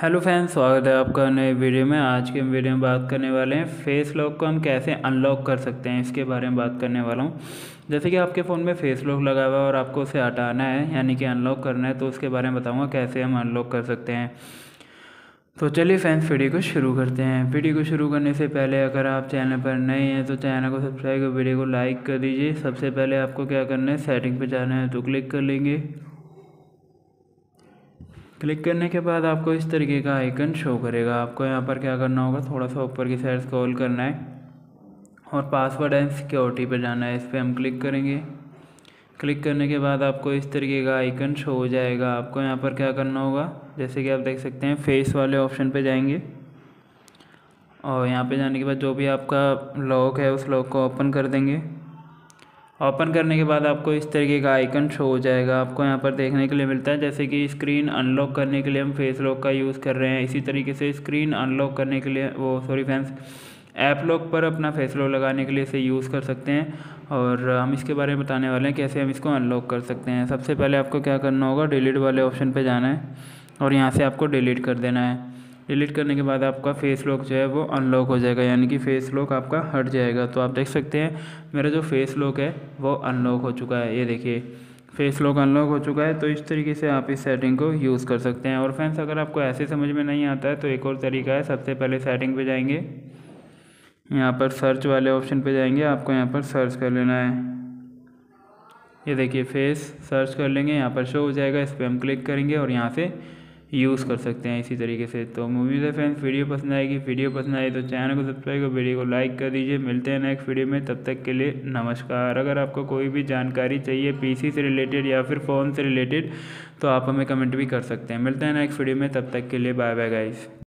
Hello friends, स्वागत है आपका नए वीडियो में। आज के वीडियो में बात करने वाले हैं फेस लॉक को हम कैसे अनलॉक कर सकते हैं, इसके बारे में बात करने वाला हूँ। जैसे कि आपके फ़ोन में फेस लॉक लगा हुआ है और आपको उसे हटाना है, यानी कि अनलॉक करना है तो उसके बारे में बताऊँगा कैसे हम अनलॉक कर सकते हैं। तो चलिए फ्रेंड्स, वीडियो को शुरू करते हैं। वीडियो को शुरू करने से पहले अगर आप चैनल पर नए हैं तो चैनल को सब्सक्राइब कर, वीडियो को लाइक कर दीजिए। सबसे पहले आपको क्या करना है, सेटिंग पर जाना है तो क्लिक कर लेंगे। क्लिक करने के बाद आपको इस तरीके का आइकन शो करेगा। आपको यहाँ पर क्या करना होगा? थोड़ा सा ऊपर की साइड स्क्रॉल करना है और पासवर्ड एंड सिक्योरिटी पर जाना है। इस पर हम क्लिक करेंगे। क्लिक करने के बाद आपको इस तरीके का आइकन शो हो जाएगा। आपको यहाँ पर क्या करना होगा? जैसे कि आप देख सकते हैं, फेस वाले ऑप्शन पे जाएँगे और यहाँ पे जाने के बाद जो भी आपका लॉक है, उस लॉक को ओपन कर देंगे। ओपन करने के बाद आपको इस तरीके का आइकन शो हो जाएगा। आपको यहाँ पर देखने के लिए मिलता है, जैसे कि स्क्रीन अनलॉक करने के लिए हम फेस लॉक का यूज़ कर रहे हैं। इसी तरीके से स्क्रीन अनलॉक करने के लिए वो, सॉरी फैंस ऐप लॉक पर अपना फेस लॉक लगाने के लिए इसे यूज़ कर सकते हैं। और हम इसके बारे में बताने वाले हैं कैसे हम इसको अनलॉक कर सकते हैं। सबसे पहले आपको क्या करना होगा, डिलीट वाले ऑप्शन पर जाना है और यहाँ से आपको डिलीट कर देना है। डिलीट करने के बाद आपका फेस लॉक जो है वो अनलॉक हो जाएगा, यानी कि फेस लॉक आपका हट जाएगा। तो आप देख सकते हैं, मेरा जो फेस लॉक है वो अनलॉक हो चुका है। ये देखिए, फेस लॉक अनलॉक हो चुका है तो इस तरीके से आप इस सेटिंग को यूज़ कर सकते हैं। और फ्रेंड्स अगर आपको ऐसे समझ में नहीं आता है तो एक और तरीका है, सबसे पहले सेटिंग पे जाएँगे। यहाँ पर सर्च वाले ऑप्शन पे जाएँगे, आपको यहाँ पर सर्च कर लेना है। ये देखिए फेस सर्च कर लेंगे, यहाँ पर शो हो जाएगा, इस पर हम क्लिक करेंगे और यहाँ से यूज़ कर सकते हैं इसी तरीके से। तो उम्मीद है फ्रेंड्स वीडियो पसंद आएगी वीडियो पसंद आए तो चैनल को सब्सक्राइब और वीडियो को लाइक कर दीजिए। मिलते हैं नेक्स्ट वीडियो में, तब तक के लिए नमस्कार। अगर आपको कोई भी जानकारी चाहिए पीसी से रिलेटेड या फिर फ़ोन से रिलेटेड तो आप हमें कमेंट भी कर सकते हैं। मिलते हैं नेक्स्ट वीडियो में, तब तक के लिए बाय बाय गाइस